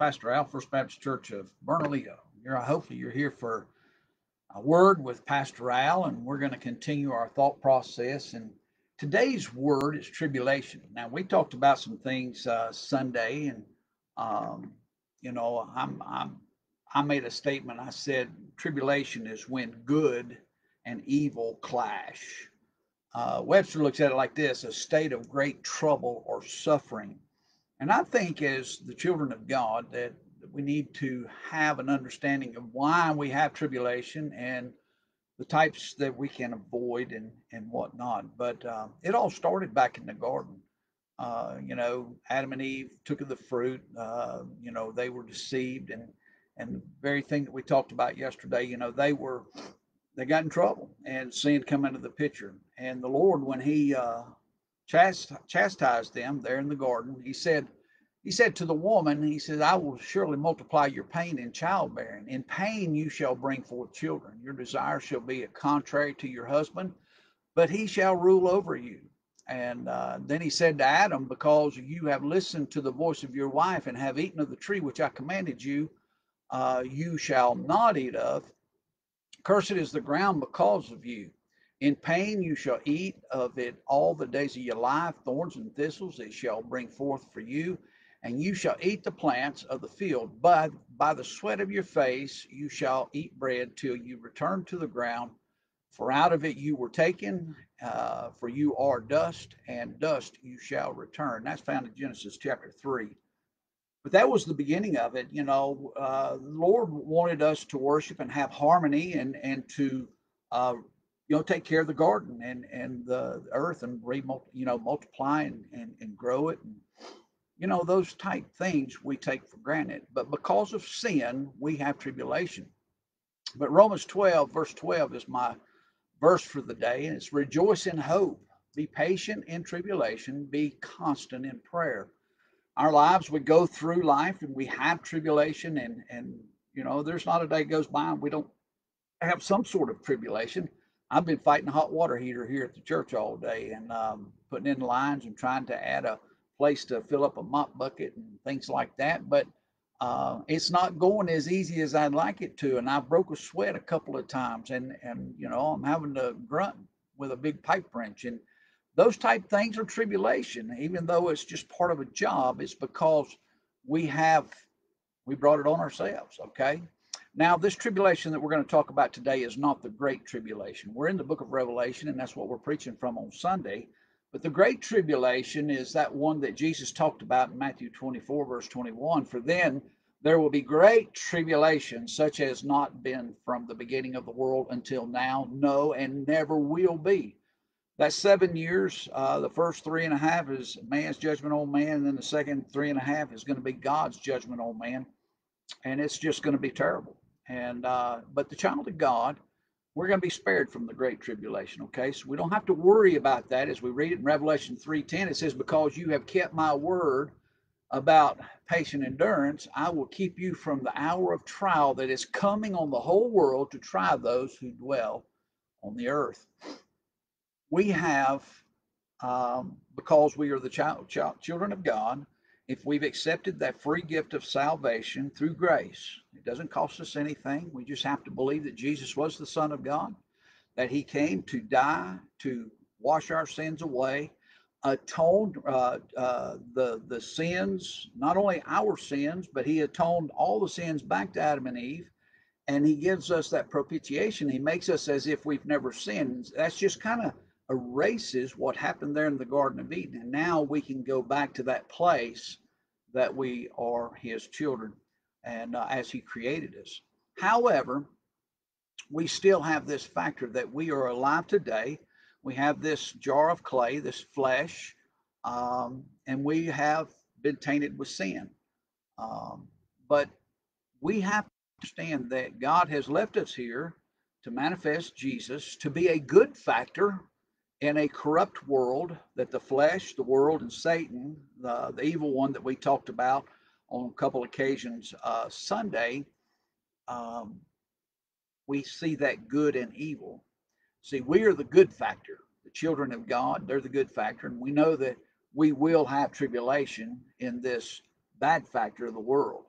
Pastor Al, First Baptist Church of Bernalillo. You're, hopefully you're here for a word with Pastor Al, and we're going to continue our thought process. And today's word is tribulation. Now, we talked about some things uh, Sunday, and um, you know, I'm, I'm, I made a statement. I said tribulation is when good and evil clash. Uh, Webster looks at it like this: a state of great trouble or suffering and I think as the children of God that we need to have an understanding of why we have tribulation and the types that we can avoid and, and whatnot. But uh, it all started back in the garden. Uh, you know, Adam and Eve took of the fruit. Uh, you know, they were deceived, and and the very thing that we talked about yesterday. You know, they were they got in trouble, and sin come into the picture. And the Lord, when He chastised them there in the garden, he said, he said to the woman, he said, I will surely multiply your pain in childbearing. In pain you shall bring forth children. Your desire shall be a contrary to your husband, but he shall rule over you. And uh, then he said to Adam, Because you have listened to the voice of your wife and have eaten of the tree which I commanded you, uh, you shall not eat of. Cursed is the ground because of you. In pain you shall eat of it all the days of your life. Thorns and thistles it shall bring forth for you, and you shall eat the plants of the field. But by the sweat of your face you shall eat bread till you return to the ground. For out of it you were taken, uh, for you are dust, and dust you shall return. That's found in Genesis chapter 3. But that was the beginning of it. You know, uh, the Lord wanted us to worship and have harmony and, and to uh, you know, take care of the garden and and the earth and re you know multiply and, and and grow it and you know those type things we take for granted. But because of sin, we have tribulation. But Romans 12 verse 12 is my verse for the day, and it's rejoice in hope, be patient in tribulation, be constant in prayer. Our lives we go through life and we have tribulation and and you know there's not a day goes by and we don't have some sort of tribulation I've been fighting a hot water heater here at the church all day and um, putting in lines and trying to add a place to fill up a mop bucket and things like that. But uh, it's not going as easy as I'd like it to. And I broke a sweat a couple of times and, and, you know, I'm having to grunt with a big pipe wrench. And those type things are tribulation, even though it's just part of a job. It's because we have, we brought it on ourselves. Okay. Now, this tribulation that we're going to talk about today is not the Great Tribulation. We're in the book of Revelation, and that's what we're preaching from on Sunday. But the Great Tribulation is that one that Jesus talked about in Matthew 24, verse 21. For then there will be great tribulation, such as not been from the beginning of the world until now, no, and never will be. That seven years, uh, the first three and a half is man's judgment on man, and then the second three and a half is going to be God's judgment on man. And it's just going to be terrible. And uh, but the child of God, we're going to be spared from the great tribulation. Okay, so we don't have to worry about that. As we read it in Revelation 3:10, it says, "Because you have kept my word about patient endurance, I will keep you from the hour of trial that is coming on the whole world to try those who dwell on the earth." We have, um, because we are the child, child, children of God, if we've accepted that free gift of salvation through grace, it doesn't cost us anything. We just have to believe that Jesus was the Son of God, that He came to die to wash our sins away, atoned uh, uh, the the sins, not only our sins, but He atoned all the sins back to Adam and Eve, and He gives us that propitiation. He makes us as if we've never sinned. That's just kind of erases what happened there in the Garden of Eden. And now we can go back to that place that we are his children and uh, as he created us. However, we still have this factor that we are alive today. We have this jar of clay, this flesh, um, and we have been tainted with sin. Um, but we have to understand that God has left us here to manifest Jesus, to be a good factor in a corrupt world that the flesh, the world, and Satan, the, the evil one that we talked about on a couple occasions uh, Sunday, um, we see that good and evil. See, we are the good factor. The children of God, they're the good factor. And we know that we will have tribulation in this bad factor of the world.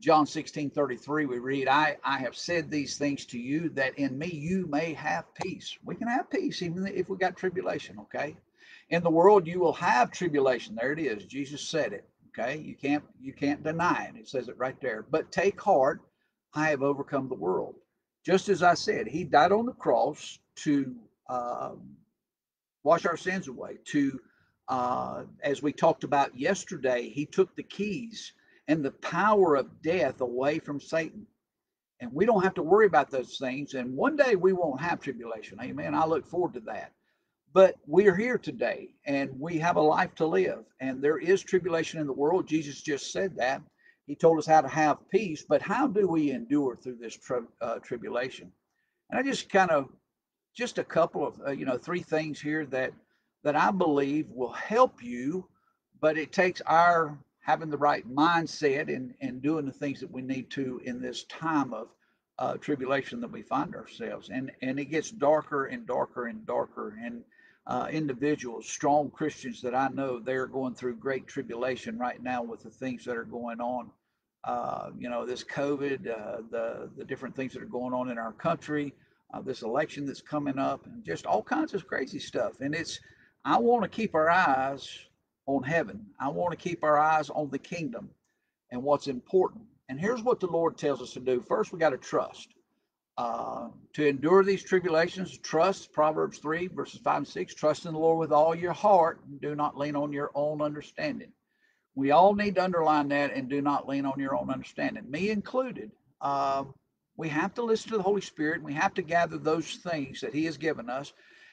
John 16 33, we read, I, I have said these things to you that in me you may have peace. We can have peace even if we got tribulation, okay? In the world you will have tribulation. There it is. Jesus said it. Okay. You can't you can't deny it. It says it right there. But take heart, I have overcome the world. Just as I said, he died on the cross to uh, wash our sins away, to uh, as we talked about yesterday, he took the keys and the power of death away from Satan. And we don't have to worry about those things. And one day we won't have tribulation. Amen. I look forward to that. But we are here today and we have a life to live. And there is tribulation in the world. Jesus just said that. He told us how to have peace. But how do we endure through this tri- uh, tribulation? And I just kind of, just a couple of, uh, you know, three things here that that I believe will help you, but it takes our having the right mindset and, and doing the things that we need to in this time of uh, tribulation that we find ourselves. And, and it gets darker and darker and darker. And uh, individuals, strong Christians that I know, they're going through great tribulation right now with the things that are going on. Uh, you know, this COVID, uh, the the different things that are going on in our country, uh, this election that's coming up, and just all kinds of crazy stuff. And it's, I want to keep our eyes on heaven. I want to keep our eyes on the kingdom and what's important. And here's what the Lord tells us to do. First, we got to trust. Uh, to endure these tribulations, trust, Proverbs 3, verses 5 and 6, trust in the Lord with all your heart and do not lean on your own understanding. We all need to underline that and do not lean on your own understanding, me included. Uh, we have to listen to the Holy Spirit. And we have to gather those things that He has given us.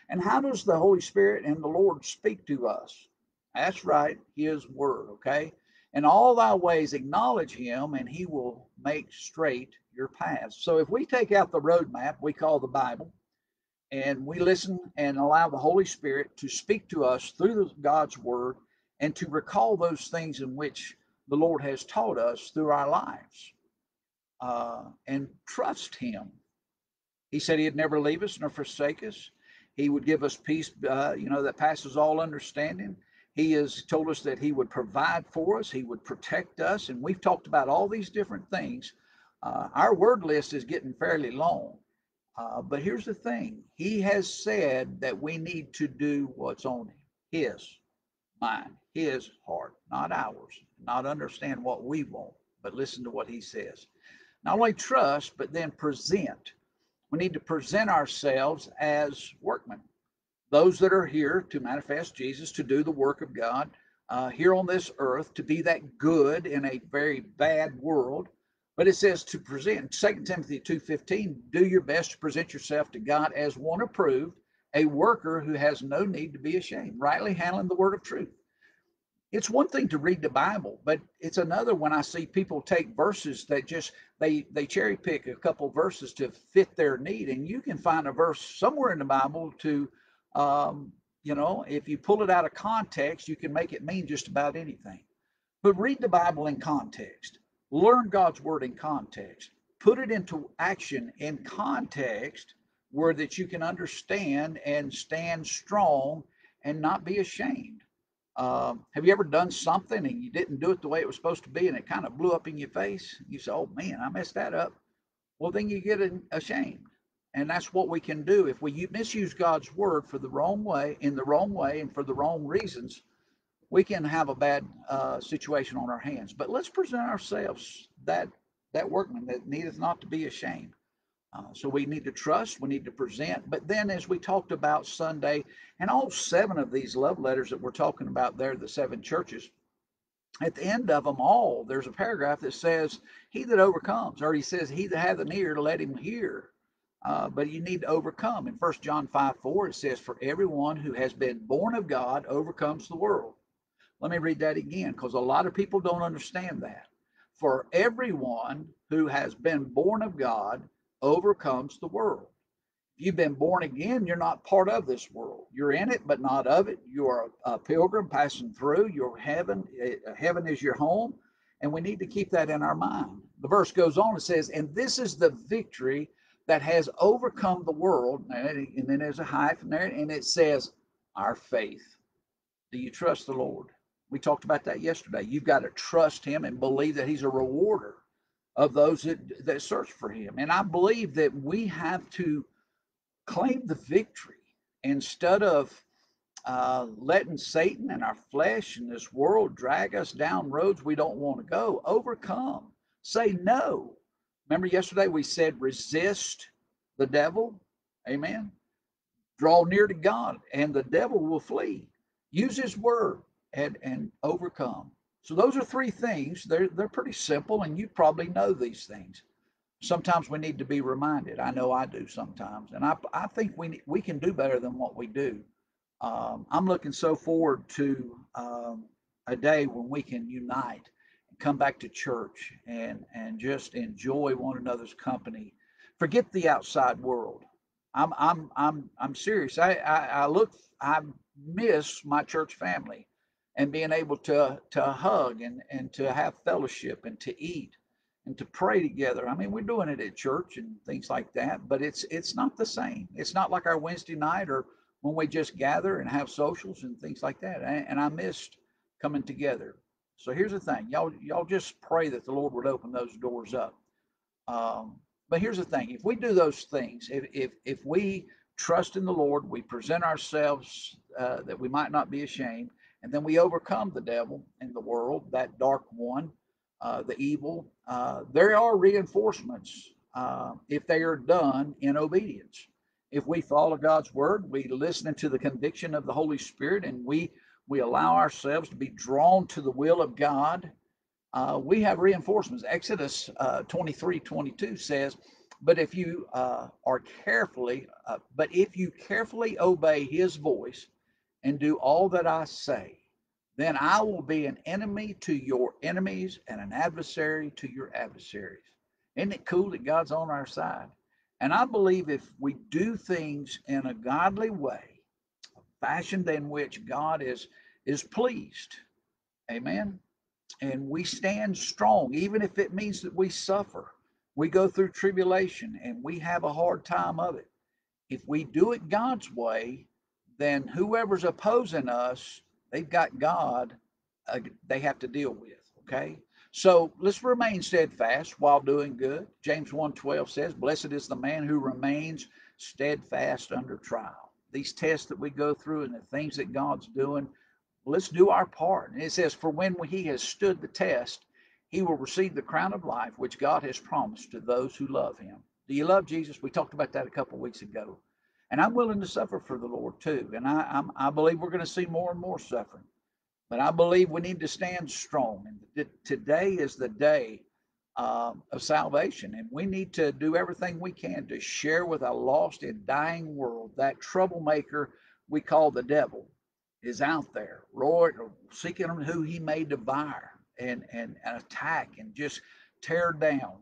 And how does the Holy Spirit and the Lord speak to us? That's right, His Word, okay? In all thy ways acknowledge Him, and He will make straight your paths. So if we take out the roadmap we call the Bible, and we listen and allow the Holy Spirit to speak to us through God's Word and to recall those things in which the Lord has taught us through our lives uh, and trust Him. He said He'd never leave us nor forsake us. He would give us peace, uh, you know, that passes all understanding. He has told us that He would provide for us, He would protect us. And we've talked about all these different things uh, our word list is getting fairly long. Uh, but here's the thing He has said that we need to do what's on His mind, His heart, not ours, not understand what we want, but listen to what He says. Not only trust, but then present. We need to present ourselves as workmen, those that are here to manifest Jesus, to do the work of God uh, here on this earth, to be that good in a very bad world but it says to present, 2 Timothy 2.15, do your best to present yourself to God as one approved, a worker who has no need to be ashamed, rightly handling the word of truth. It's one thing to read the Bible, but it's another when I see people take verses that just they they cherry pick a couple verses to fit their need, and you can find a verse somewhere in the Bible to, um, you know, if you pull it out of context, you can make it mean just about anything. But read the Bible in context learn God's word in context, put it into action in context where that you can understand and stand strong and not be ashamed. Um, have you ever done something and you didn't do it the way it was supposed to be and it kind of blew up in your face? You say, oh man, I messed that up. Well, then you get ashamed. And that's what we can do. If we misuse God's word for the wrong way, in the wrong way, and for the wrong reasons, we can have a bad uh, situation on our hands. But let's present ourselves that that workman that needeth not to be ashamed. Uh, so we need to trust, we need to present. But then, as we talked about Sunday, and all seven of these love letters that we're talking about there, the seven churches, at the end of them all, there's a paragraph that says, He that overcomes, or he says, He that hath an ear, let him hear. Uh, but you need to overcome. In 1 John 5 4, it says, For everyone who has been born of God overcomes the world. Let me read that again because a lot of people don't understand that. For everyone who has been born of God overcomes the world. If you've been born again, you're not part of this world. You're in it, but not of it. You are a pilgrim passing through. Your heaven, eh, heaven is your home, and we need to keep that in our mind. The verse goes on. It says, "And this is the victory that has overcome the world." And then there's a hyphen there, and it says, "Our faith." Do you trust the Lord? We talked about that yesterday. You've got to trust him and believe that he's a rewarder of those that, that search for him. And I believe that we have to claim the victory instead of uh, letting Satan and our flesh and this world drag us down roads we don't want to go. Overcome. Say no. Remember yesterday we said resist the devil. Amen. Draw near to God and the devil will flee. Use his word and, and overcome. So those are three things. They're they're pretty simple, and you probably know these things. Sometimes we need to be reminded. I know I do sometimes, and I I think we we can do better than what we do. Um, I'm looking so forward to um, a day when we can unite come back to church and and just enjoy one another's company. Forget the outside world. I'm I'm I'm I'm serious. I I, I look I miss my church family and being able to to hug and and to have fellowship and to eat and to pray together. I mean, we're doing it at church and things like that, but it's it's not the same. It's not like our Wednesday night or when we just gather and have socials and things like that. And I missed coming together. So here's the thing, y'all y'all just pray that the Lord would open those doors up. Um, but here's the thing: if we do those things, if if if we trust in the Lord, we present ourselves uh, that we might not be ashamed and then we overcome the devil and the world, that dark one, uh, the evil. Uh, there are reinforcements uh, if they are done in obedience. If we follow God's word, we listen to the conviction of the Holy Spirit, and we we allow ourselves to be drawn to the will of God. Uh, we have reinforcements. Exodus uh, 23, 22 says, "But if you uh, are carefully, but if you carefully obey His voice." and do all that I say, then I will be an enemy to your enemies and an adversary to your adversaries. Isn't it cool that God's on our side? And I believe if we do things in a godly way, fashioned than which God is is pleased, amen. And we stand strong, even if it means that we suffer. We go through tribulation and we have a hard time of it. If we do it God's way, then whoever's opposing us, they've got God uh, they have to deal with. Okay. So let's remain steadfast while doing good. James 1:12 says, Blessed is the man who remains steadfast under trial. These tests that we go through and the things that God's doing, let's do our part. And it says, For when he has stood the test, he will receive the crown of life which God has promised to those who love him. Do you love Jesus? We talked about that a couple weeks ago. And I'm willing to suffer for the Lord too. And I, I'm, i believe we're going to see more and more suffering. But I believe we need to stand strong. And today is the day um, of salvation. And we need to do everything we can to share with a lost and dying world that troublemaker we call the devil is out there, Lord, seeking who he may devour and, and, and attack and just tear down.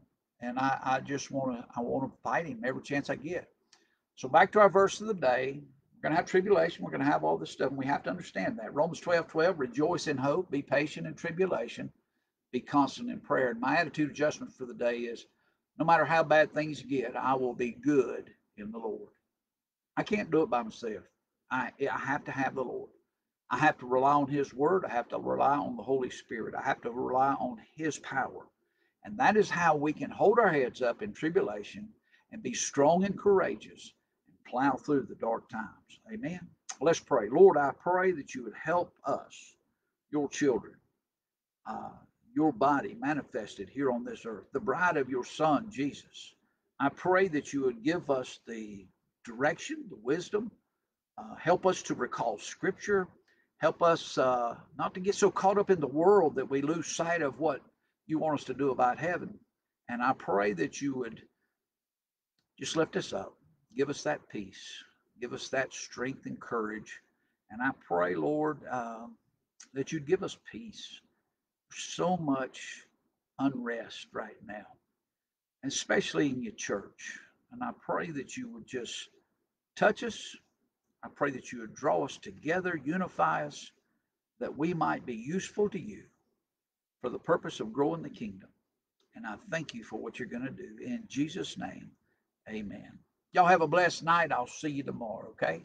And I, I just want to I want to fight him every chance I get. So back to our verse of the day. We're going to have tribulation. We're going to have all this stuff. And we have to understand that. Romans 12, 12, rejoice in hope, be patient in tribulation, be constant in prayer. And my attitude adjustment for the day is no matter how bad things get, I will be good in the Lord. I can't do it by myself. I, I have to have the Lord. I have to rely on His Word. I have to rely on the Holy Spirit. I have to rely on His power. And that is how we can hold our heads up in tribulation and be strong and courageous and plow through the dark times. Amen. Let's pray. Lord, I pray that you would help us, your children, uh, your body manifested here on this earth, the bride of your Son, Jesus. I pray that you would give us the direction, the wisdom, uh, help us to recall Scripture, help us uh, not to get so caught up in the world that we lose sight of what you want us to do about heaven. And I pray that you would just lift us up. Give us that peace. Give us that strength and courage. And I pray, Lord, uh, that you'd give us peace. So much unrest right now, especially in your church. And I pray that you would just touch us. I pray that you would draw us together, unify us, that we might be useful to you for the purpose of growing the kingdom. And I thank you for what you're going to do. In Jesus' name, amen. Y'all have a blessed night. I'll see you tomorrow, okay?